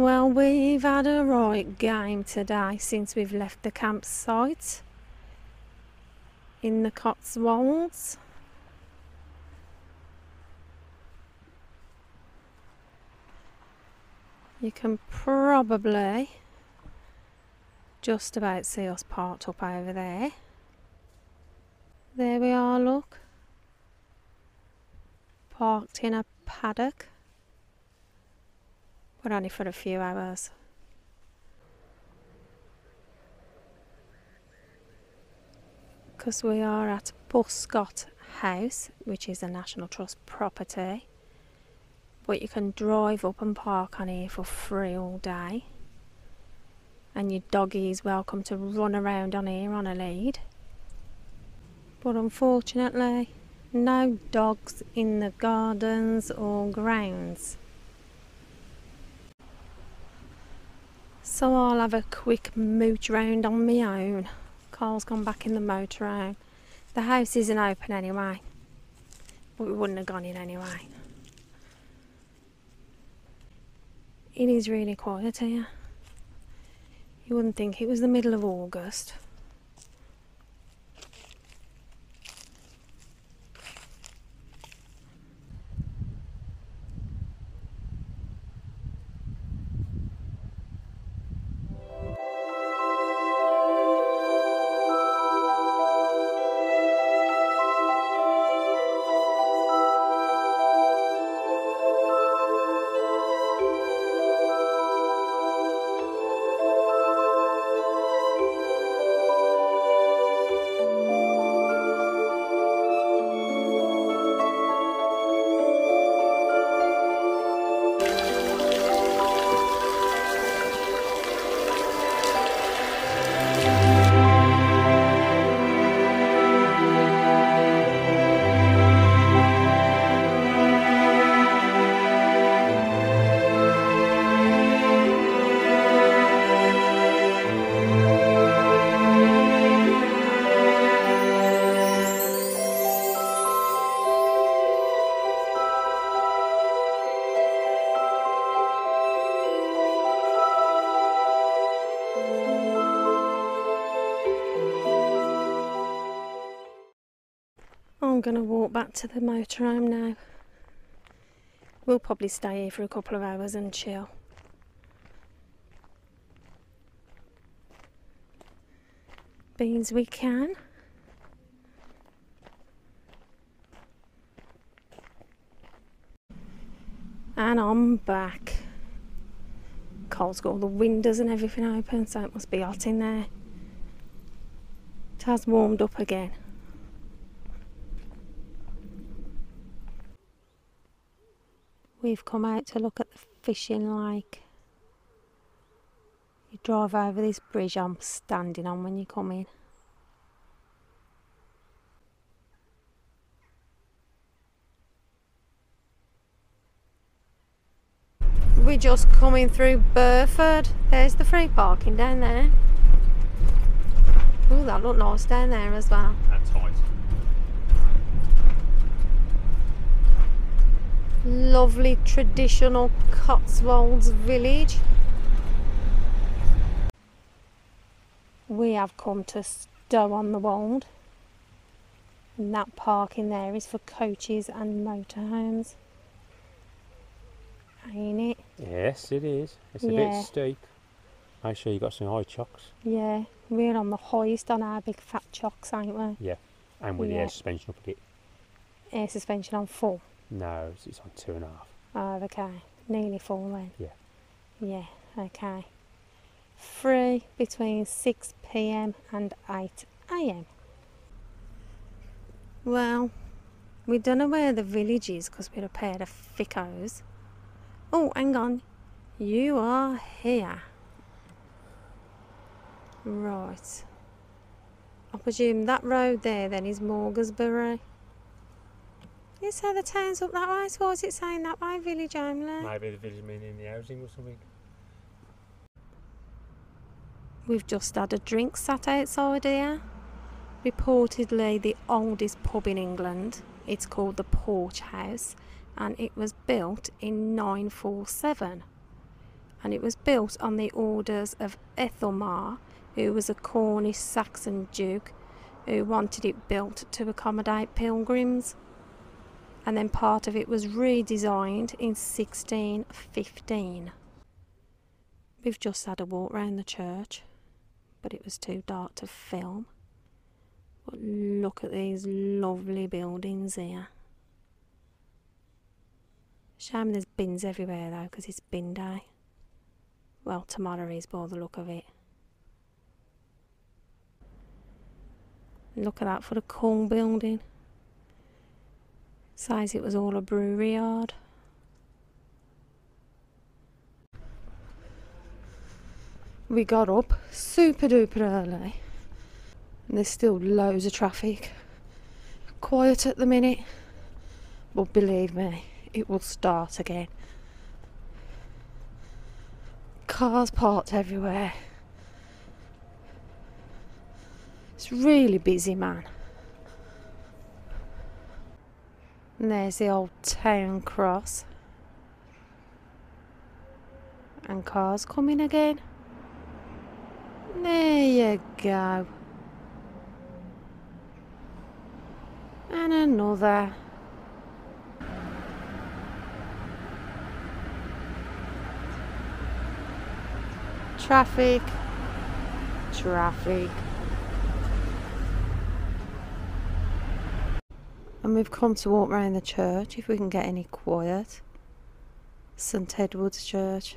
Well, we've had a right game today since we've left the campsite in the Cotswolds. You can probably just about see us parked up over there. There we are, look. Parked in a paddock but only for a few hours. Because we are at Buscot House, which is a National Trust property, but you can drive up and park on here for free all day. And your doggy is welcome to run around on here on a lead. But unfortunately, no dogs in the gardens or grounds. So I'll have a quick mooch round on my own. Carl's gone back in the motor motorhome. The house isn't open anyway. But we wouldn't have gone in anyway. It is really quiet here. You wouldn't think it was the middle of August. I'm going to walk back to the motorhome now. We'll probably stay here for a couple of hours and chill. Beans we can. And I'm back. Cole's got all the windows and everything open, so it must be hot in there. It has warmed up again. We've come out to look at the fishing lake. You drive over this bridge I'm standing on when you come in. We're just coming through Burford. There's the free parking down there. Oh, that looked nice down there as well. And tight. Lovely traditional Cotswolds village. We have come to Stow on the Wold and that parking there is for coaches and motorhomes. Ain't it? Yes, it is. It's a Yeah. bit steep. Make sure you got some high chocks. Yeah, we're on the highest on our big fat chocks, ain't we? Yeah. And with the air suspension up a bit. Air suspension on full. No, it's- it's on two and a half. Oh, okay. Nearly four then. Yeah. Yeah, okay. Free between 6 pm and 8 am. Well, we don't know where the village is because we're a pair of fickos. Oh, hang on. You are here. Right. I presume that road there then is Maugersbury. You say the town's up that way, so what's it saying that way, village only? Maybe the village meaning the housing or something. We've just had a drink sat outside here. Reportedly the oldest pub in England. It's called the Porch House and it was built in 947. and it was built on the orders of Ethelmar, who was a Cornish Saxon duke who wanted it built to accommodate pilgrims. And then part of it was redesigned in 1615. We've just had a walk round the church, but it was too dark to film. But look at these lovely buildings here. Shame there's bins everywhere though, because it's bin day. Well, tomorrow is by the look of it. Look at that for the coal building. Says it was all a brewery yard. We got up super duper early. And there's still loads of traffic. Quiet at the minute. But believe me, it will start again. Cars parked everywhere. It's really busy, man. And there's the old town cross. And cars coming again. There you go. And another. Traffic. Traffic. And we've come to walk round the church if we can get any quiet. St Edward's Church.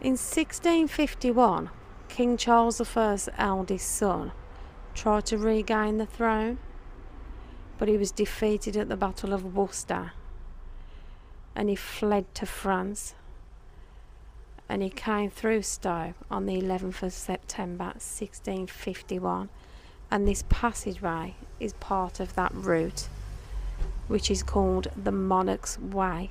In 1651, King Charles I's eldest son tried to regain the throne, but he was defeated at the Battle of Worcester and he fled to France and he came through Stow on the 11th of September 1651 and this passageway is part of that route which is called the Monarch's Way.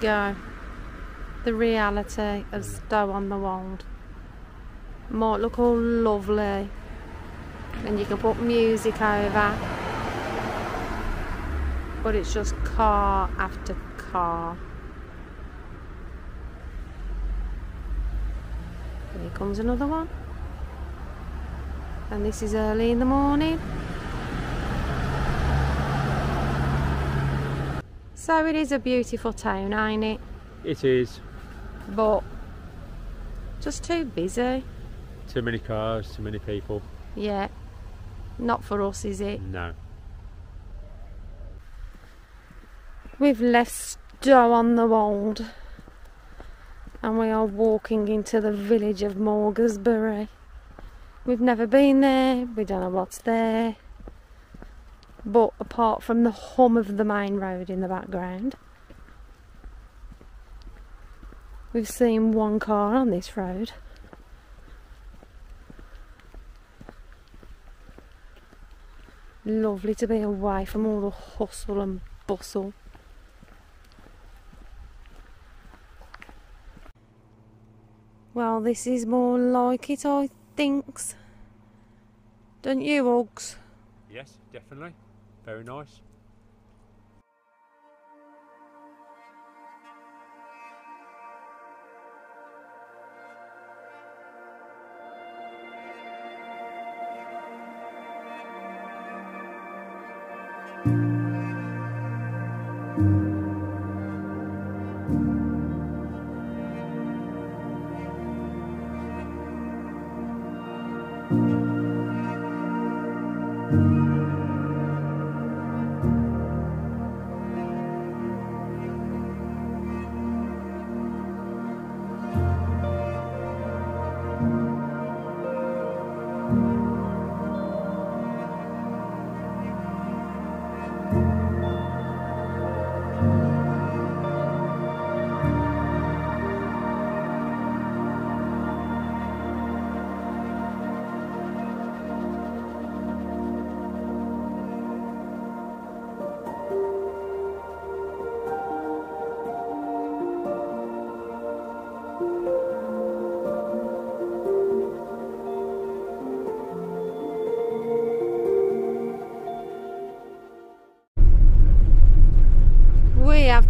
Go. The reality of Stow on the Wold. Might look all lovely. And you can put music over. But it's just car after car. Here comes another one. And this is early in the morning. So it is a beautiful town, ain't it? It is. But just too busy. Too many cars, too many people. Yeah. Not for us, is it? No. We've left Stow on the Wold and we are walking into the village of Maugersbury. We've never been there, we don't know what's there. But apart from the hum of the main road in the background, we've seen one car on this road. Lovely to be away from all the hustle and bustle. Well, this is more like it, I thinks. Don't you, Uggs? Yes, definitely. Very nice.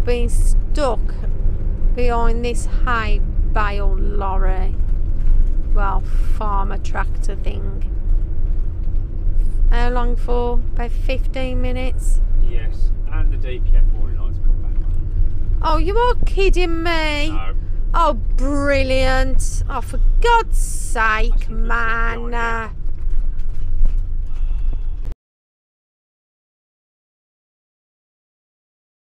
Been stuck behind this hay bale lorry. Well, farmer tractor thing. How long for? About 15 minutes? Yes, and the DPF warning lights come back on. Oh, you are kidding me! No. Oh, brilliant! Oh, for God's sake, That's a good man!